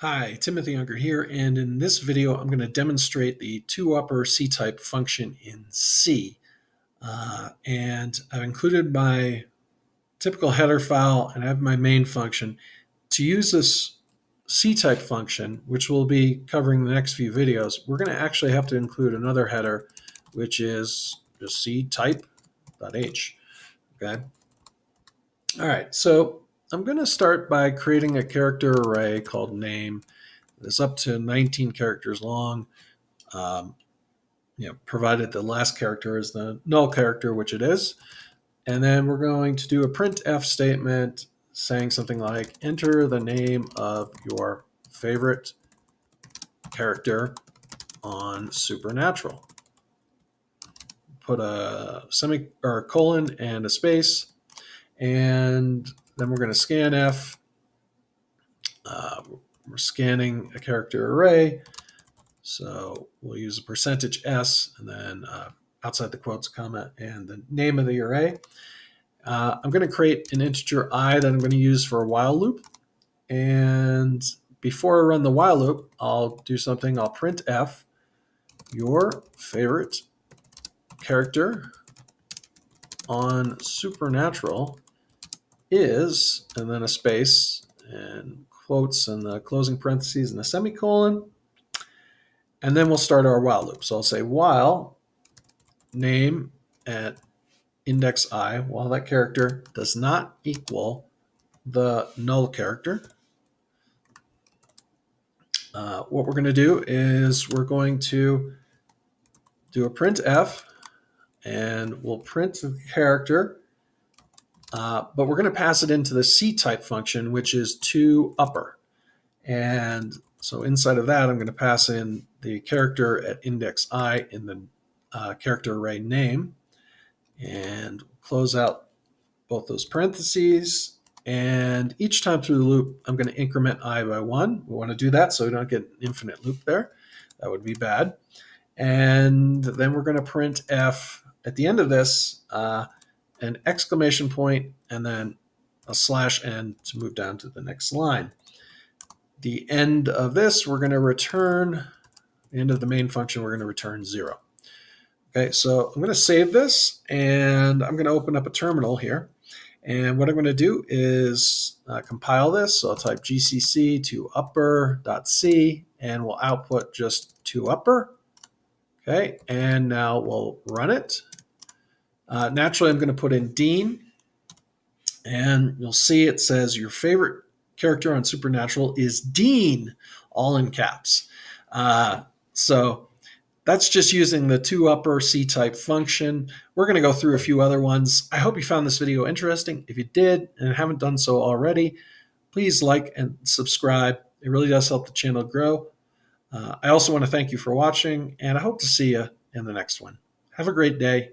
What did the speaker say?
Hi, Timothy Unkert here, and in this video I'm going to demonstrate the toupper C-type function in C. Uh, and I've included my typical header file and I have my main function. To use this C-type function, which we'll be covering in the next few videos, we're going to actually have to include another header, which is just ctype.h. Okay. All right, so I'm going to start by creating a character array called name. It's up to 19 characters long, um, you know, provided the last character is the null character, which it is. And then we're going to do a printf statement saying something like enter the name of your favorite character on Supernatural. Put a semi or a colon and a space, and then we're going to scanf. Uh, we're scanning a character array. So we'll use a percentage S and then uh, outside the quotes comma and the name of the array. Uh, I'm going to create an integer i that I'm going to use for a while loop. And before I run the while loop, I'll do something. I'll print f your favorite character on Supernatural is, and then a space, and quotes, and the closing parentheses, and a semicolon. And then we'll start our while loop. So I'll say while name at index i, while that character does not equal the null character. Uh, what we're going to do is we're going to do a printf, and we'll print the character uh, but we're going to pass it into the C-type function, which is toupper. And so inside of that, I'm going to pass in the character at index i in the uh, character array name. And close out both those parentheses. And each time through the loop, I'm going to increment i by one. We want to do that so we don't get an infinite loop there. That would be bad. And then we're going to print f at the end of this. Uh, an exclamation point, and then a slash n to move down to the next line. The end of this, we're going to return, end of the main function, we're going to return zero. Okay, so I'm going to save this, and I'm going to open up a terminal here. And what I'm going to do is uh, compile this. So I'll type gcc toupper.c, and we'll output just to upper. Okay, and now we'll run it. Uh, naturally, I'm going to put in Dean, and you'll see it says your favorite character on Supernatural is Dean, all in caps. Uh, so that's just using the toupper C-type function. We're going to go through a few other ones. I hope you found this video interesting. If you did and haven't done so already, please like and subscribe. It really does help the channel grow. Uh, I also want to thank you for watching, and I hope to see you in the next one. Have a great day.